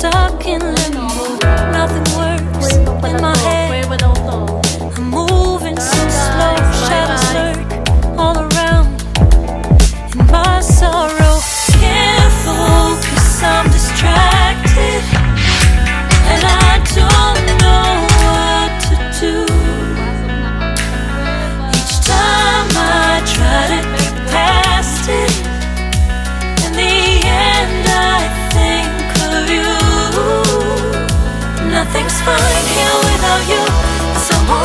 stuck in limbo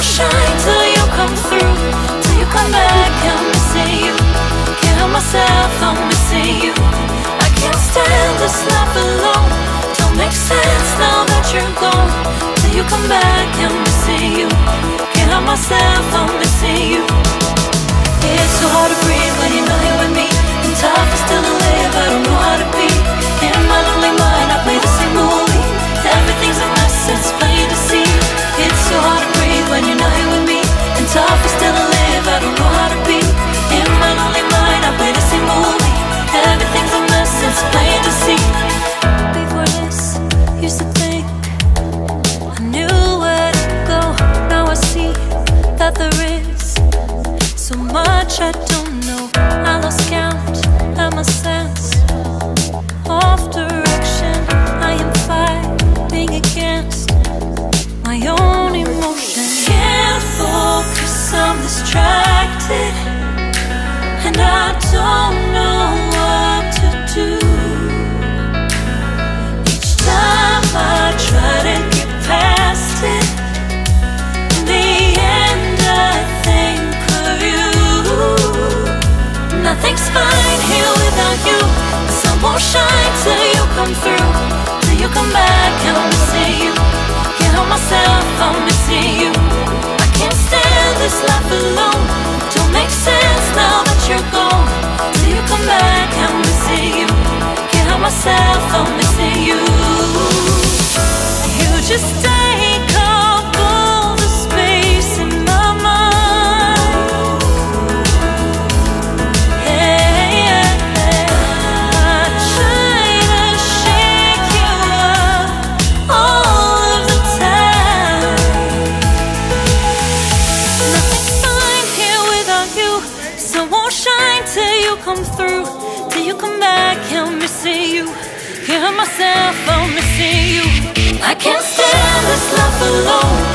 shine till you come through. Till you come back, I'm missing you? Can't help myself, I'm missing you? I can't stand this life alone. Don't make sense now that you're gone. Till you come back, I'm missing you? Can't help myself, I'm missing you? It's so hard to breathe when you're not here with me. And tough is still to live, I don't know how to be. I can't stand this life alone.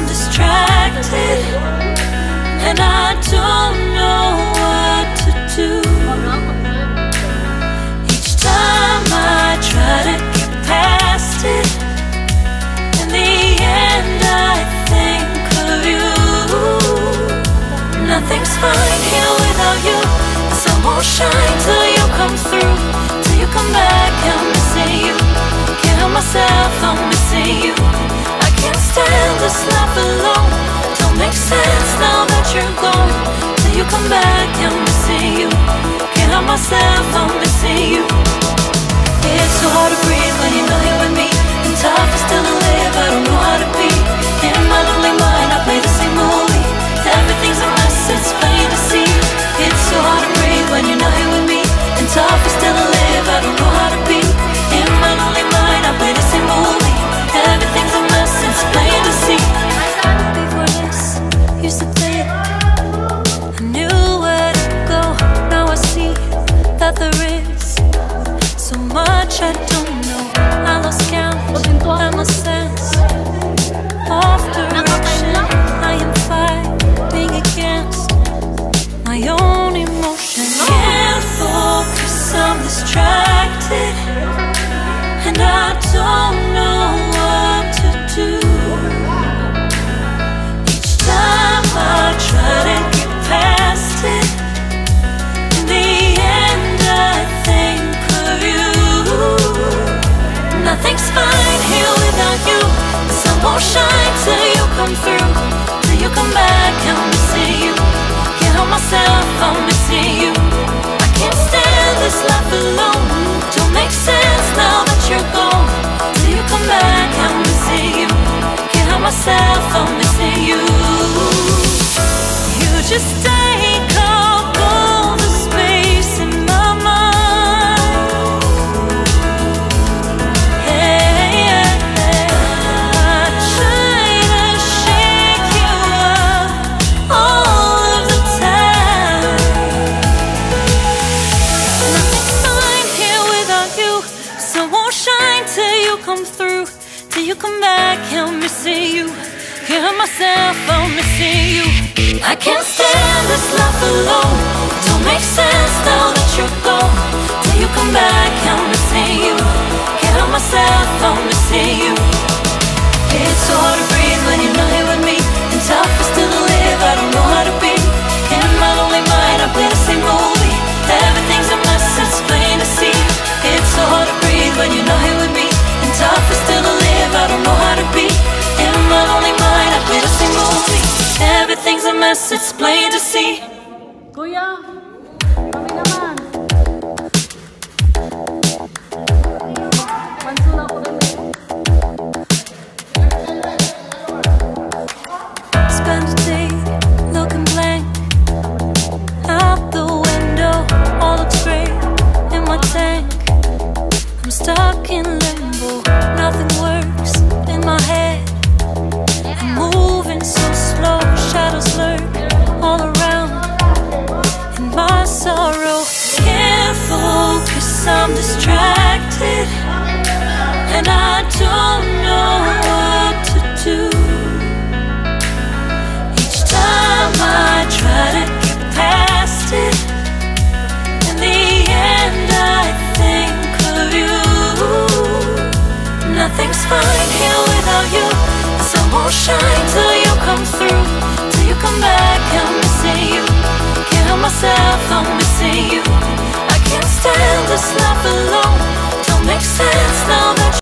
I'm distracted and I don't know what to do. Each time I try to get past it, in the end I think of you. Nothing's fine here without you. The sun won't shine till you come through, till you come back. I'm missing you. Can't help myself, I'm missing you can't stand this life alone. Don't make sense now that you're gone. Till you come back, I'm missing you. Can't help myself, I'm missing you. It's so hard to breathe when you're not here with me. And tough is still to live, I don't know how to be. touch and shine till you come through, till you come back. I'm missing you. Can't help myself, I'm missing come through. Till you come back, I'm missing you. Help myself, I'm missing you. I can't stand this life alone. Don't make sense now that you're Mess, it's plain to see. Kuya, kami naman. Panso na ako rin. Spend a day looking blank out the window. All looks great in my tank. I'm stuck in limbo. Nothing works in my head. I'm moving so slow. Shadows lurk Nothing's fine here without you. Sun won't shine till you come through. Till you come back, I'm missing you. Can't help myself, I'm missing you? I can't stand this life alone. Don't make sense now that